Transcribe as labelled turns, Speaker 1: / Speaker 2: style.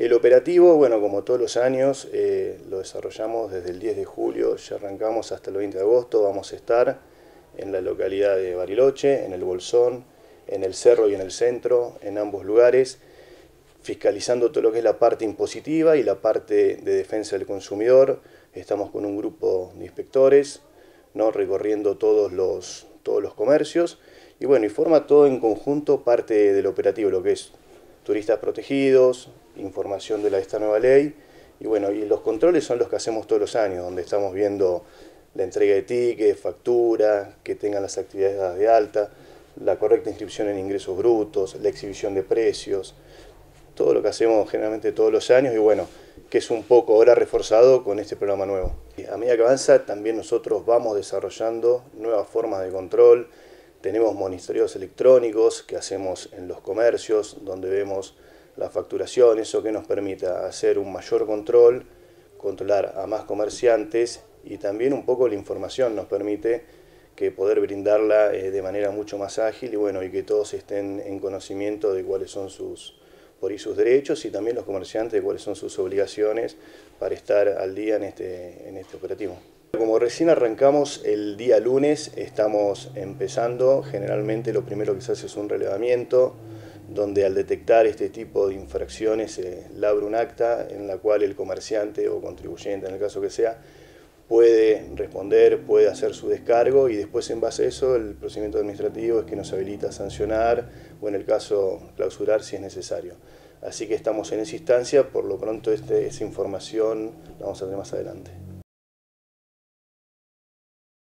Speaker 1: El operativo, bueno, como todos los años, eh, lo desarrollamos desde el 10 de julio, ya arrancamos hasta el 20 de agosto, vamos a estar en la localidad de Bariloche, en el Bolsón, en el Cerro y en el Centro, en ambos lugares, fiscalizando todo lo que es la parte impositiva y la parte de defensa del consumidor. Estamos con un grupo de inspectores, ¿no? recorriendo todos los, todos los comercios y bueno, y forma todo en conjunto parte del operativo, lo que es turistas protegidos, información de esta nueva ley y bueno, y los controles son los que hacemos todos los años, donde estamos viendo la entrega de tickets, factura, que tengan las actividades de alta, la correcta inscripción en ingresos brutos, la exhibición de precios, todo lo que hacemos generalmente todos los años y bueno, que es un poco ahora reforzado con este programa nuevo. A medida que avanza también nosotros vamos desarrollando nuevas formas de control, tenemos monitoreos electrónicos que hacemos en los comercios, donde vemos la facturación, eso que nos permite hacer un mayor control, controlar a más comerciantes y también un poco la información nos permite que poder brindarla eh, de manera mucho más ágil y bueno y que todos estén en conocimiento de cuáles son sus por sus derechos y también los comerciantes de cuáles son sus obligaciones para estar al día en este, en este operativo. Recién arrancamos el día lunes, estamos empezando, generalmente lo primero que se hace es un relevamiento, donde al detectar este tipo de infracciones se labra un acta en la cual el comerciante o contribuyente, en el caso que sea, puede responder, puede hacer su descargo y después en base a eso el procedimiento administrativo es que nos habilita a sancionar o en el caso clausurar si es necesario. Así que estamos en esa instancia, por lo pronto este, esa información la vamos a tener más adelante.